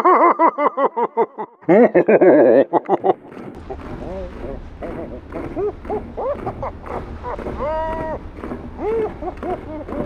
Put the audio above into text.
Ha